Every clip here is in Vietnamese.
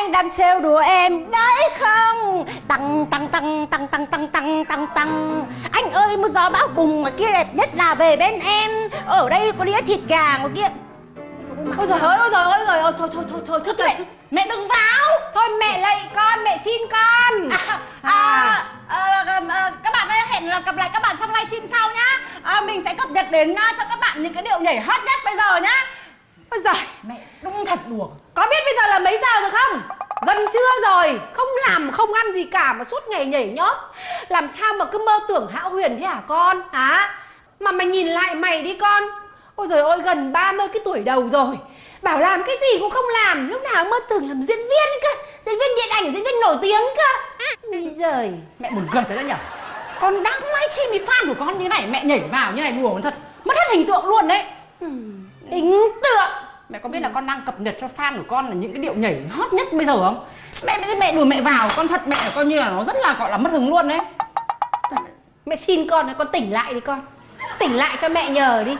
anh đang trêu đùa em. Đấy không? Tăng tăng tăng tăng tăng tăng tăng tăng tăng. Anh ơi một gió bão bùng mà kia đẹp nhất là về bên em. Ở đây có đĩa thịt gà ngoài kia. Ôi trời ơi ôi trời ơi trời ơi. Thôi thôi thôi thôi thức mẹ mẹ đừng vào. Thôi mẹ lạy con mẹ xin con. À, à, à, à, các bạn ơi hẹn là gặp lại các bạn trong livestream sau nhá. À, mình sẽ cập nhật đến cho các bạn những cái điệu nhảy hot nhất bây giờ nhá ôi giời mẹ đúng thật đùa. Có biết bây giờ là mấy giờ rồi không? Gần trưa rồi không làm không ăn gì cả mà suốt ngày nhảy nhót. Làm sao mà cứ mơ tưởng hão huyền thế hả con? Hả? Mà mày nhìn lại mày đi con. Ôi rồi ôi gần 30 cái tuổi đầu rồi. Bảo làm cái gì cũng không làm lúc nào mơ tưởng làm diễn viên cơ diễn viên điện ảnh diễn viên nổi tiếng cơ. Ôi giời. Mẹ buồn cười thế đấy nhở. Con đang livestream với fan của con như này mẹ nhảy vào như này đùa con thật. Mất hết hình tượng luôn đấy. Hình tượng mẹ có biết là con đang cập nhật cho fan của con là những cái điệu nhảy hot nhất bây giờ không? Mẹ mẹ mẹ đùa mẹ vào con thật mẹ coi như là nó rất là gọi là mất hứng luôn đấy. Mẹ xin con này con tỉnh lại đi con. Tỉnh lại cho mẹ nhờ đi.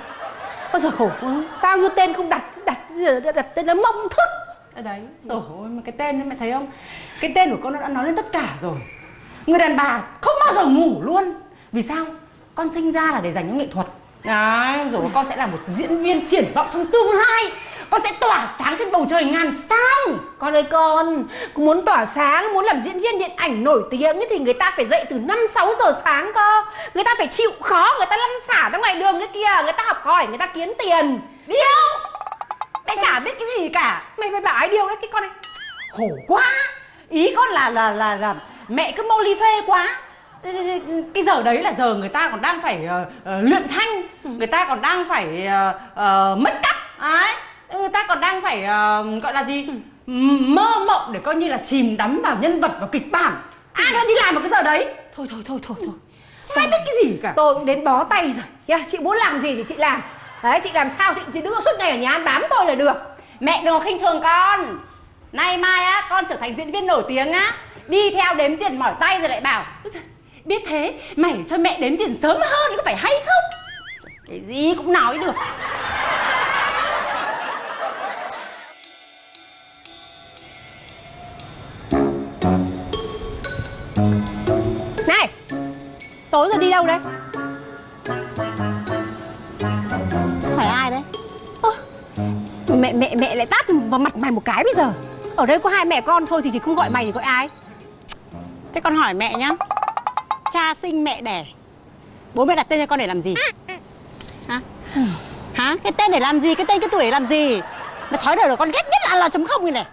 Ôi giời khổ quá. Bao nhiêu tên không đặt đặt đặt, đặt tên nó mộng thức. Ở đấy rồi ôi mà cái tên ấy mẹ thấy không? Cái tên của con nó đã nói lên tất cả rồi. Người đàn bà không bao giờ ngủ luôn. Vì sao? Con sinh ra là để dành cho nghệ thuật. Đấy rồi con sẽ là một diễn viên triển vọng trong tương lai con sẽ tỏa sáng trên bầu trời ngàn sao? Con ơi con, muốn tỏa sáng, muốn làm diễn viên điện ảnh nổi tiếng ấy thì người ta phải dậy từ 5 6 giờ sáng cơ. Người ta phải chịu khó, người ta lăn xả ra ngoài đường cái kia, người ta học hỏi, người ta kiếm tiền. điêu! Mẹ chả biết cái gì cả. Mày mày bảo ai điều đấy cái con này. khổ quá. Ý con là là là, là mẹ cứ mô ly phê quá. Cái giờ đấy là giờ người ta còn đang phải ờ, ờ, luyện thanh. Người ta còn đang phải uh, mất cắp. Ấy còn đang phải ờ, gọi là gì mơ mộng để coi như là chìm đắm vào nhân vật vào kịch bản ai đang đi làm vào cái giờ đấy Thôi thôi thôi thôi thôi. chả biết cái gì cả Tôi cũng đến bó tay rồi. Yeah, chị muốn làm gì thì chị làm. Đấy, chị làm sao chị chỉ đưa suốt ngày ở nhà ăn bám tôi là được. mẹ đừng có khinh thường con nay mai á con trở thành diễn viên nổi tiếng á đi theo đếm tiền mỏi tay rồi lại bảo "Ôi giời, biết thế mày cho mẹ đếm tiền sớm hơn có phải hay không cái gì cũng nói được tối rồi đi đâu đấy? phải ai đấy? Ơ, mẹ mẹ mẹ lại tát vào mặt mày một cái bây giờ. Ở đây có hai mẹ con thôi thì chỉ không gọi mày thì gọi ai? Thế con hỏi mẹ nhá. Cha sinh mẹ đẻ. Bố mẹ đặt tên cho con để làm gì? Hả? Hả? Cái tên để làm gì? Cái tên cái tuổi để làm gì? Mà thói đời của con ghét nhất là là chấm không này này.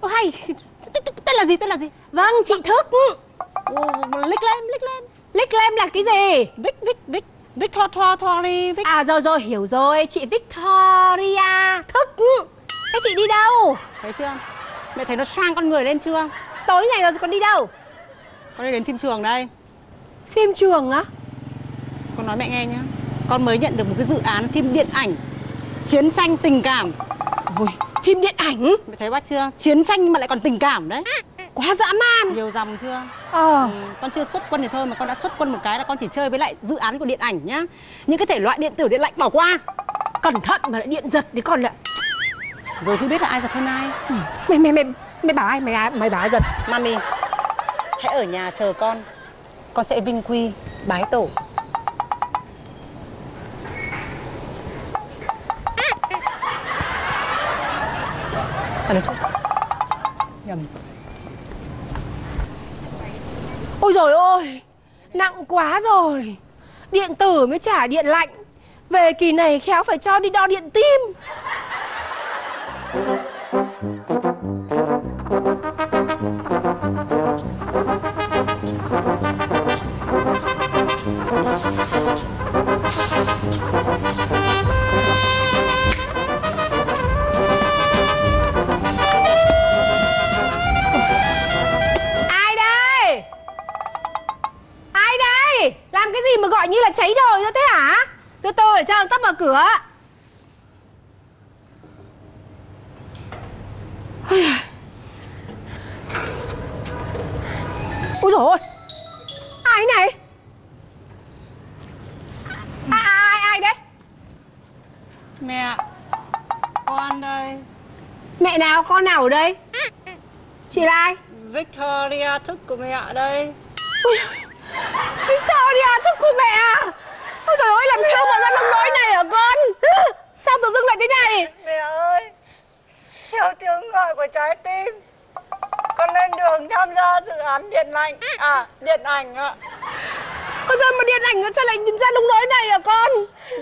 Ô hay Tên- là gì tên là gì? Vâng chị thức. Ồ, lích lên lích lên Lick Lem là cái gì? Vic Vic Vic Vic Tho Tho Tho đi Vic. À rồi rồi hiểu rồi. Chị Victoria Thức. Thế chị đi đâu? Thấy chưa? Mẹ thấy nó sang con người lên chưa? Tối này rồi còn đi đâu? Con đi đến phim trường đây. Phim trường á? Con nói mẹ nghe nhá. Con mới nhận được một cái dự án phim điện ảnh Chiến tranh tình cảm. Ôi, phim điện ảnh? Mẹ thấy bắt chưa? Chiến tranh mà lại còn tình cảm đấy Quá dã man. Nhiều dòng chưa? Ờ. Ừ, Con chưa xuất quân thì thôi Mà con đã xuất quân một cái là con chỉ chơi với lại dự án của điện ảnh nhá. Những cái thể loại điện tử điện lạnh bỏ qua. Cẩn thận mà lại điện giật đi con ạ Rồi chưa biết là ai giật hơn ai. Mày mày mày mày bảo ai mày ai mày bảo ai giật? Mami Hãy ở nhà chờ con. Con sẽ vinh quy bái tổ. À, chưa? Nhầm Ôi rồi ôi Nặng quá rồi. Điện tử mới trả điện lạnh. Về kỳ này khéo phải cho đi đo điện tim. Gọi như là cháy đời ra thế hả? Đưa tôi để cho ông tắt mở cửa. Ôi. Ôi dồi ôi. Ai này? Ai, ai, ai đấy? Mẹ Con đây. Mẹ nào con nào ở đây? Chị là ai? Victoria thức của mẹ đây. Ui, Victoria thức của mẹ à? Ôi trời ơi, làm sao mà ra nông nỗi này hả con? Sao tự dưng lại thế này? Mẹ ơi Theo tiếng gọi của trái tim Con lên đường tham gia dự án điện ảnh. À điện ảnh ạ. Ôi sao mà điện ảnh sao lại ra nông nỗi này hả con?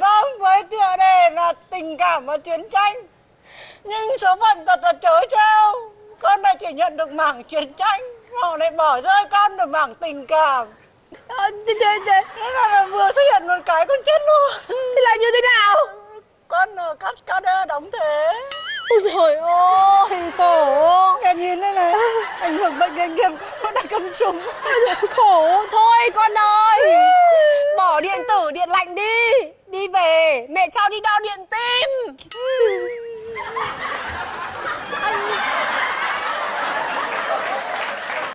Vâng với tựa đề là tình cảm và chiến tranh. Nhưng số phận thật là trớ trêu. Con lại chỉ nhận được mảng chiến tranh. Họ lại bỏ rơi con được mảng tình cảm. Ờ, thế, thế, thế, Thế là, là vừa xuất hiện một cái con chết luôn. Thế là như thế nào? Con ở cắt cắt đóng thế. Ôi trời ơi, khổ Em nhìn đây này Ảnh hưởng bệnh nghề nghiệp con đã cầm súng Khổ thôi con ơi Bỏ điện tử, điện lạnh đi. Đi về, mẹ cho đi đo điện tim. Anh